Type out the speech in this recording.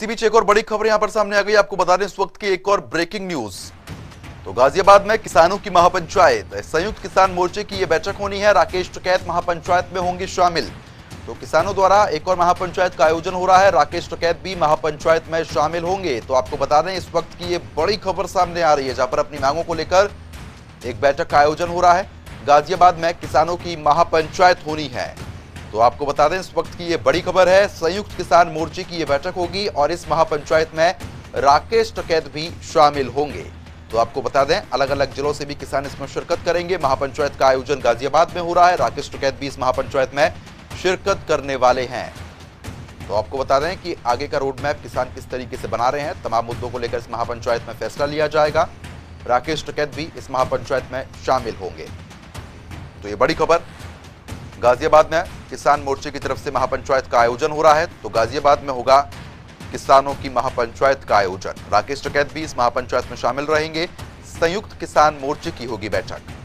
बीच एक और बड़ी खबर यहाँ पर सामने आ गई, आपको बता दें इस वक्त की एक और ब्रेकिंग न्यूज़ तो गाजियाबाद में किसानों की महापंचायत, संयुक्त किसान मोर्चे की यह बैठक होनी है, राकेश टकैत महापंचायत में होंगे शामिल। तो किसानों द्वारा एक और महापंचायत का आयोजन हो रहा है, राकेश टकैत भी महापंचायत में शामिल होंगे। तो आपको बता दें, इस वक्त की ये बड़ी खबर सामने आ रही है, जहाँ पर अपनी मांगों को लेकर एक बैठक का आयोजन हो रहा है। गाजियाबाद में किसानों की महापंचायत होनी है। तो आपको बता दें, इस वक्त की ये बड़ी खबर है, संयुक्त किसान मोर्चे की ये बैठक होगी और इस महापंचायत में राकेश टकैत भी शामिल होंगे। तो आपको बता दें अलग अलग जिलों से भी किसान इसमें शिरकत करेंगे। महापंचायत का आयोजन गाजियाबाद में हो रहा है। राकेश टकैत भी इस महापंचायत में शिरकत करने वाले हैं। तो आपको बता दें कि आगे का रोड मैप किसान किस तरीके से बना रहे हैं, तमाम मुद्दों को लेकर इस महापंचायत में फैसला लिया जाएगा। राकेश टकैत भी इस महापंचायत में शामिल होंगे। तो ये बड़ी खबर गाजियाबाद में किसान मोर्चे की तरफ़ से महापंचायत का आयोजन हो रहा है तो गाजियाबाद में होगा किसानों की महापंचायत का आयोजन। राकेश टकैत भी इस महापंचायत में शामिल रहेंगे। संयुक्त किसान मोर्चे की होगी बैठक।